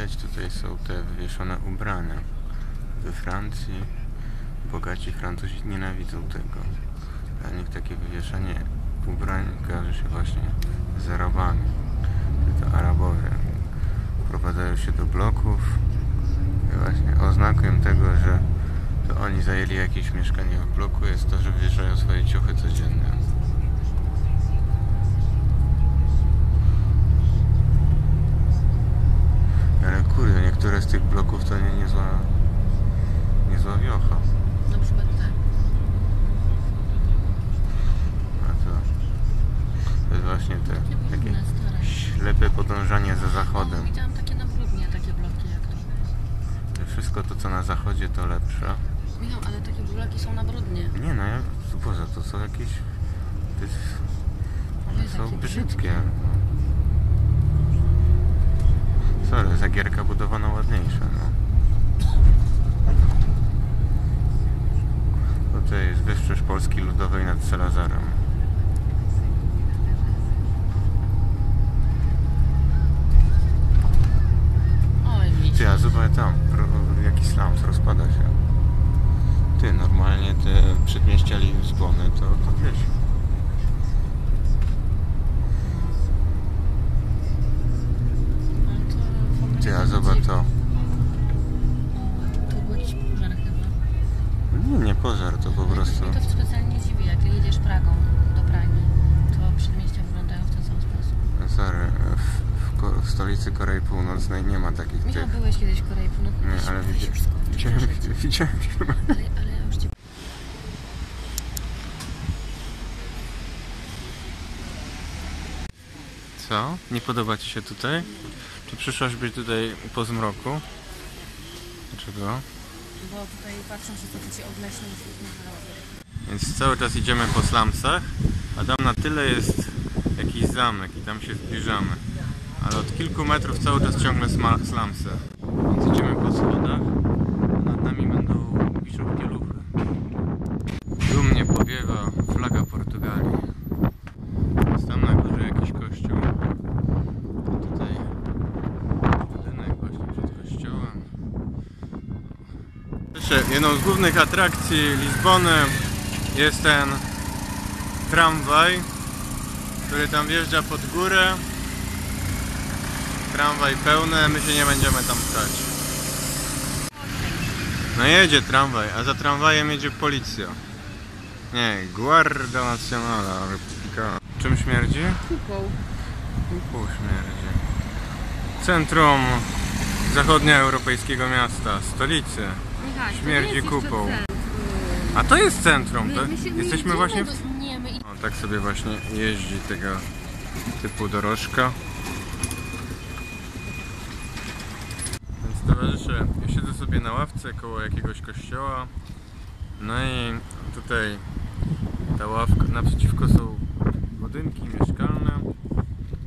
widać tutaj są te wywieszone ubrania. We Francji bogaci Francuzi nienawidzą tego. Dla nich takie wywieszanie ubrań kojarzy się właśnie z Arabami. To Arabowie wprowadzają się do bloków i właśnie oznaką tego, że to oni zajęli jakieś mieszkanie w bloku jest to, że wywieszają swoje ciuchy codziennie. Ale kurde, niektóre z tych bloków to nie niezła, niezła wiocha. Na przykład tak. A to, to jest właśnie te Takie takie brudne, stare. ślepe podążanie za No, zachodem. widziałam takie na brudnie, takie bloki jak to. Wszystko to, co na zachodzie, to lepsze. Michał, ale takie bloki są na brudnie. Nie no, ja, Boże, to są jakieś... To jest, one Jest są brzydkie. Sorry, zagierka budowana ładniejsza, no. Tutaj jest wyższość Polski Ludowej nad Salazarem. Te przedmieścia Lizbony to, to ogóle Ty, a zobacz to. To był jakiś pożar chyba. Nie, nie pożar, to po prostu... Mnie to specjalnie nie dziwi, jak jedziesz Pragą do Pragi, to przedmieścia wyglądają w ten sam sposób. Sorry, w, w, w stolicy Korei Północnej nie ma takich Michał, tych... byłeś kiedyś w Korei Północnej? Nie, ale widziałem, widziałem. Ale, ale Co? Nie podoba Ci się tutaj? Czy przyszłaś być tutaj po zmroku? Dlaczego? Bo tutaj patrząc, że to ci obleśnie już Więc cały czas idziemy po slumsach, a tam na tyle jest jakiś zamek i tam się zbliżamy. Ale od kilku metrów cały czas ciągle slumsy. Więc idziemy po schodach, a nad nami będą wiszą kieluchy. Dumnie powiewa flaga Portugalii. Jest tam na górze jakiś kościół. A tutaj budynek właśnie przed kościołem. Jeszcze jedną z głównych atrakcji Lizbony jest ten tramwaj, który tam wjeżdża pod górę. Tramwaj pełny, my się nie będziemy tam stać. No jedzie tramwaj, a za tramwajem jedzie policja. Nie, Guardia Nazionala Republicana. Czym śmierdzi? Kupą. Kupą śmierdzi. Centrum zachodnioeuropejskiego miasta, stolicy. To Śmierdzi kupą. A to jest centrum, to jesteśmy właśnie w... Do, nie, my O, tak sobie właśnie jeździ tego typu dorożka. Więc towarzysze, ja siedzę sobie na ławce koło jakiegoś kościoła. No i tutaj ta ławka, naprzeciwko są budynki mieszkalne.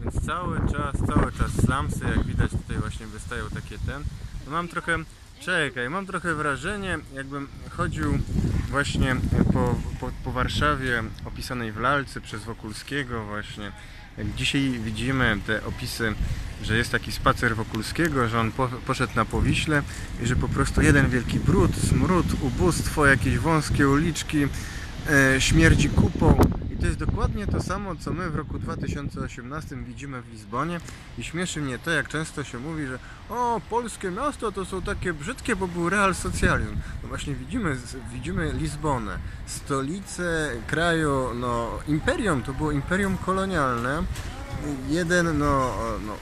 Więc cały czas, cały czas slumsy, jak widać tutaj właśnie wystają takie ten. No mam trochę, czekaj, mam trochę wrażenie, jakbym chodził właśnie po, po, po Warszawie opisanej w lalce przez Wokulskiego właśnie. Jak dzisiaj widzimy te opisy, że jest taki spacer Wokulskiego, że on po, poszedł na Powiśle i że po prostu jeden wielki brud, smród, ubóstwo, jakieś wąskie uliczki, e, śmierdzi kupą. To jest dokładnie to samo, co my w roku 2018 widzimy w Lizbonie. I śmieszy mnie to, jak często się mówi, że o, polskie miasto to są takie brzydkie, bo był real socjalizm. No właśnie widzimy, widzimy Lizbonę, stolicę kraju, no imperium, to było imperium kolonialne. Jeden, no, no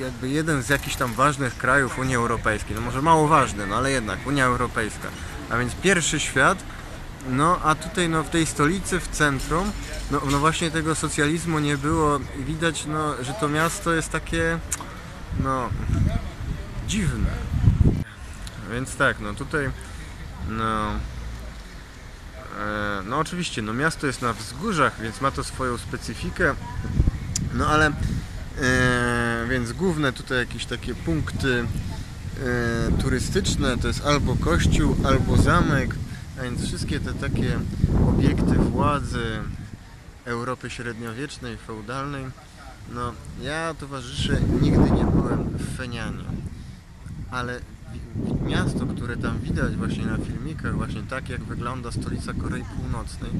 jakby jeden z jakichś tam ważnych krajów Unii Europejskiej, no może mało ważny, no ale jednak Unia Europejska. A więc pierwszy świat, no a tutaj no w tej stolicy, w centrum, no, no właśnie tego socjalizmu nie było i widać no, że to miasto jest takie no dziwne. Więc tak, no tutaj no e, no oczywiście, no miasto jest na wzgórzach, więc ma to swoją specyfikę. No ale e, więc główne tutaj jakieś takie punkty e, turystyczne to jest albo kościół, albo zamek, a więc wszystkie te takie obiekty władzy Europy średniowiecznej, feudalnej. No, ja towarzyszę nigdy nie byłem w Fenianie. ale miasto, które tam widać właśnie na filmikach, właśnie tak jak wygląda stolica Korei Północnej,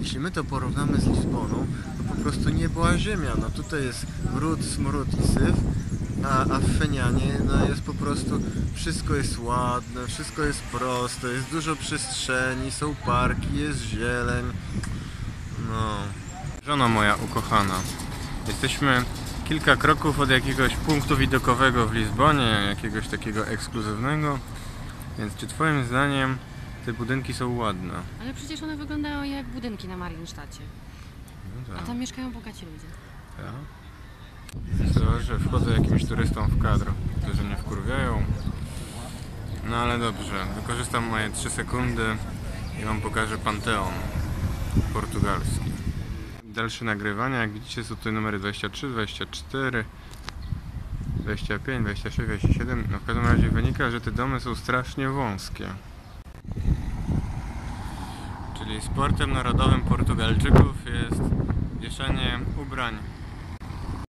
jeśli my to porównamy z Lizboną, to po prostu nie była ziemia. No tutaj jest brud, smród i syf, a, a w Fenianie no jest po prostu wszystko jest ładne, wszystko jest proste, jest dużo przestrzeni, są parki, jest zieleń. No. Żona moja ukochana. Jesteśmy kilka kroków od jakiegoś punktu widokowego w Lizbonie, jakiegoś takiego ekskluzywnego. Więc czy twoim zdaniem te budynki są ładne? Ale przecież one wyglądają jak budynki na Mariensztacie. No A tak. tam mieszkają bogaci ludzie. To, że wchodzę jakimś turystom w kadr, którzy mnie wkurwiają. No ale dobrze, wykorzystam moje 3 sekundy i wam pokażę Panteon portugalski. Dalsze nagrywania, jak widzicie są tutaj numery 23, 24, 25, 26, 27. No w każdym razie wynika, że te domy są strasznie wąskie. Czyli sportem narodowym Portugalczyków jest wieszanie ubrań